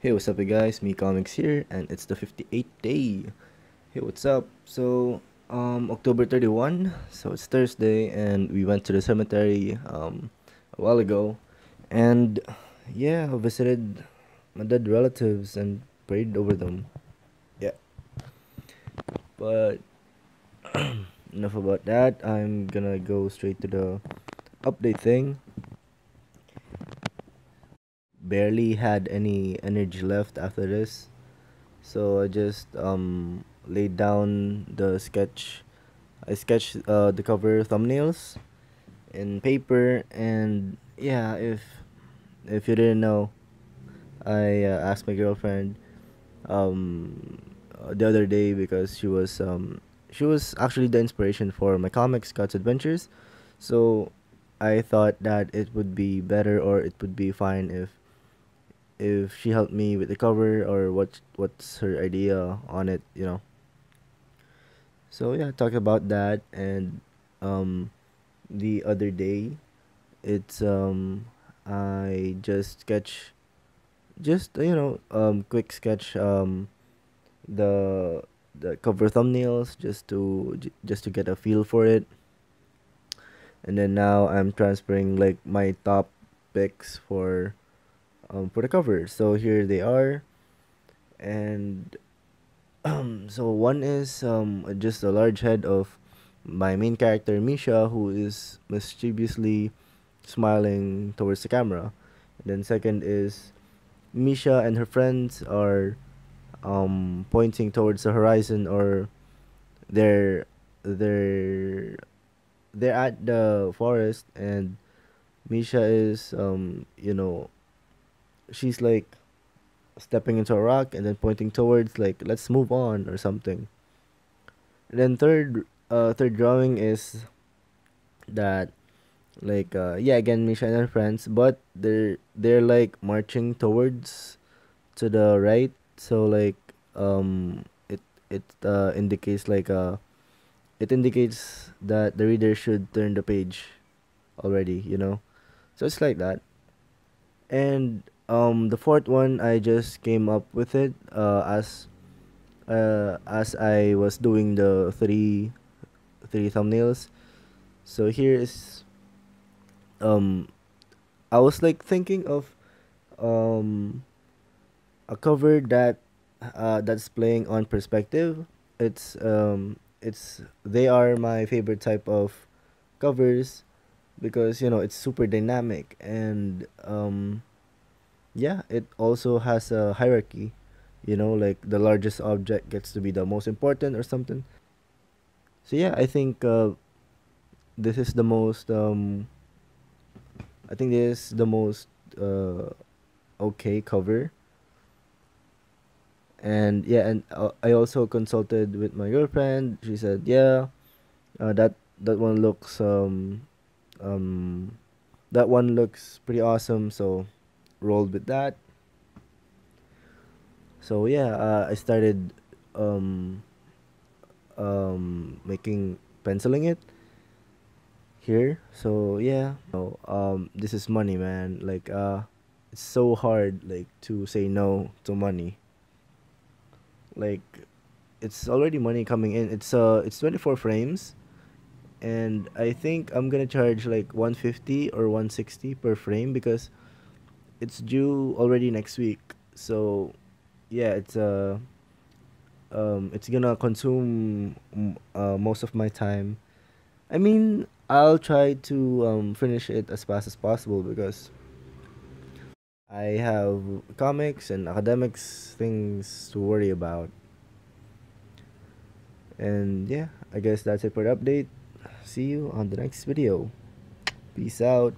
Hey, what's up, you guys? Mikomiks here, and it's the 58th day. Hey, what's up? So, um, October 31, so it's Thursday, and we went to the cemetery um, a while ago, and yeah, I visited my dead relatives and prayed over them. Yeah, but enough about that. I'm gonna go straight to the update thing barely had any energy left after this. So i just um laid down the sketch. I sketched uh, the cover thumbnails in paper and yeah if if you didn't know i uh, asked my girlfriend um the other day because she was um she was actually the inspiration for my comics Scott's Adventures. So I thought that it would be better or it would be fine if if she helped me with the cover or what what's her idea on it, you know. So yeah, talk about that and um the other day it's um I just sketch just you know um quick sketch um the the cover thumbnails just to just to get a feel for it and then now I'm transferring like my top picks for um, for the cover. So here they are, and um, so one is um, just a large head of my main character Misha, who is mischievously smiling towards the camera. And then second is Misha and her friends are um, pointing towards the horizon, or they're they're they're at the forest, and Misha is um, you know she's like stepping into a rock and then pointing towards like let's move on or something. And then third uh third drawing is that like uh yeah again Misha and her friends but they're they're like marching towards to the right. So like um it it uh indicates like uh it indicates that the reader should turn the page already you know? So it's like that. And um, the fourth one, I just came up with it uh, as uh, as I was doing the three three thumbnails. So here is um, I was like thinking of um, a cover that uh, that's playing on perspective. It's um, it's they are my favorite type of covers because you know it's super dynamic and um yeah, it also has a hierarchy. You know, like the largest object gets to be the most important or something. So yeah, I think uh, this is the most. Um, I think this is the most uh, okay cover. And yeah, and uh, I also consulted with my girlfriend. She said, yeah, uh, that that one looks um um that one looks pretty awesome. So rolled with that. So yeah, uh, I started um, um, making penciling it here. So yeah, um, this is money, man. Like uh, it's so hard like to say no to money. Like it's already money coming in. It's uh, it's twenty four frames, and I think I'm gonna charge like one fifty or one sixty per frame because it's due already next week. So yeah, it's uh um it's gonna consume uh, most of my time. I mean, I'll try to um finish it as fast as possible because I have comics and academics things to worry about. And yeah, I guess that's it for the update. See you on the next video. Peace out.